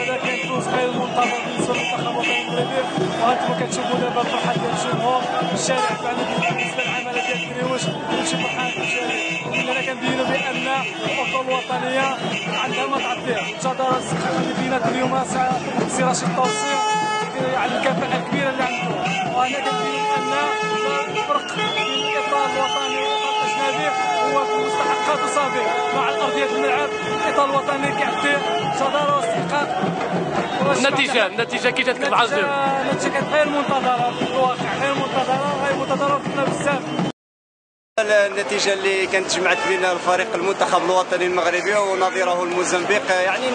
هذا كان فوز غير منتظر بالنسبة للمنتخب الوطني المغربي وهانتم كتشوفوا دابا الفرحه ديال الجمهور الشارع فعلا بالنسبة للعمله ديال الدريوش كلشي فرحان كلشي كلنا كنبينوا بان الأوضة الوطنيه عندها ما تعطيه جدارة اللي بينات اليوم سي رشيد الطوسي على الكفاءه الكبيره اللي عنده وهنا كنبينوا بان الفرق بين الاطار الوطني والاطار الاجنبي هو في مستحقات وصافي مع ارضيه الملعب الاطار الوطني كيعطي واستحقاق النتيجة النتيجة كي جاتك النتيجة كانت غير منتظرة في الواقع غير منتظرة غير منتظرة بزاف النتيجة اللي كانت جمعت بين الفريق المنتخب الوطني المغربي ونظيره الموزمبيق يعني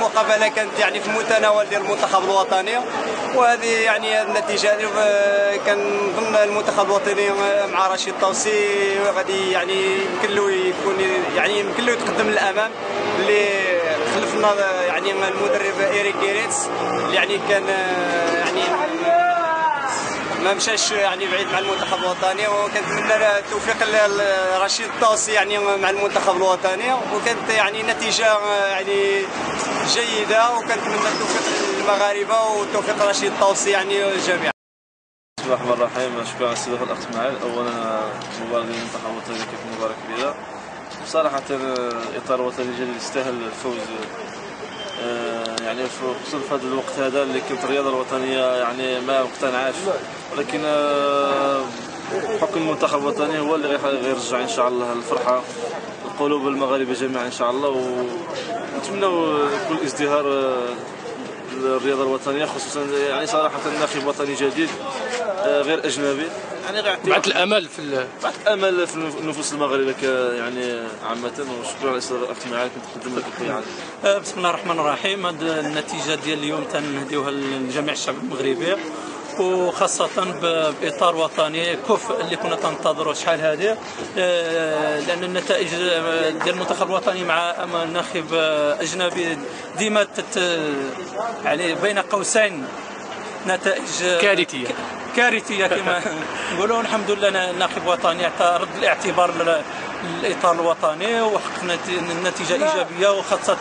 مقابلة كانت يعني في متناول ديال المنتخب الوطني. وهذه يعني النتيجة هذه كان ضمن المنتخب الوطني مع رشيد طوسي غادي يعني يمكن له يكون يعني يمكن له يتقدم للأمام اللي خلفنا يعني المدرب إيريك جيريتس اللي يعني كان يعني ما مشاش يعني بعيد مع المنتخب الوطني وكنتمنى التوفيق لرشيد الطوسي يعني مع المنتخب الوطني وكانت يعني نتيجة يعني جيدة وكنتمنى التوفيق للمغاربة والتوفيق رشيد الطوسي يعني للجميع بسم الله الرحمن الرحيم. شكرا على استضافه الاخ إسماعيل. اولا مبارك للمنتخب الوطني كيف مبارك بها صراحة الاطار الوطني الجديد يستاهل الفوز. آه، يعني خصوصا في هذا الوقت هذا اللي كانت الرياضة الوطنية يعني ما مقتنعاش ولكن آه، حكم المنتخب الوطني هو اللي غيرجع إن شاء الله الفرحة القلوب المغاربة جميعا إن شاء الله. ونتمنوا كل ازدهار آه، الرياضة الوطنية خصوصا يعني صراحة ناخب وطني جديد غير أجنبي. يعني بعث الأمل في بعث الامل في النفوس المغاربه يعني عامة. وشكرا على الاستضافه معاك كنت نقدم لك الخير آه، بسم الله الرحمن الرحيم. هذه النتيجة ديال اليوم تنهديوها لجميع الشعب المغربي. وخاصة بإطار وطني كفء اللي كنا تنتظروا شحال هذه آه، لأن النتائج ديال المنتخب الوطني مع ناخب أجنبي ديما تت يعني بين قوسين نتائج كارثية. كارثية كما نقولوا. الحمد لله ناخب وطني رد الاعتبار للاطار الوطني وحققنا النتيجة إيجابية وخاصة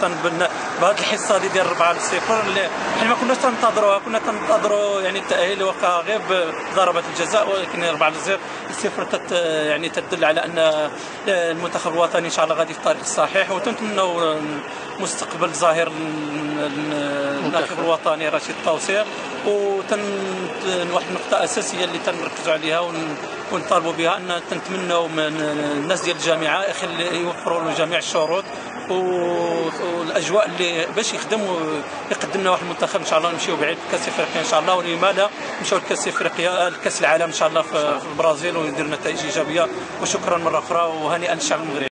بهذه الحصة دي ديال 4 0 اللي حنا ما كناش تنتظروها. كنا تنتظروا يعني التأهيل وقع غير بضربة الجزاء ولكن 4 0 تت يعني تدل على أن المنتخب الوطني إن شاء الله غادي في الطريق الصحيح وتنتمنوا مستقبل ظاهر الناخب الوطني رشيد طوسير وتن واحد النقطه أساسية اللي تنركزوا عليها ونطالبوا بها أن تنتمنوا من الناس ديال الجامعة يوفروا له جميع الشروط والأجواء اللي باش يخدموا يقدم لنا واحد المنتخب إن شاء الله نمشيو بعيد كأس إفريقيا إن شاء الله ولماذا نمشيو لكأس إفريقيا لكأس العالم إن شاء الله في البرازيل وندير نتائج إيجابية وشكرا مرة أخرى وهنيئا للشعب المغربي.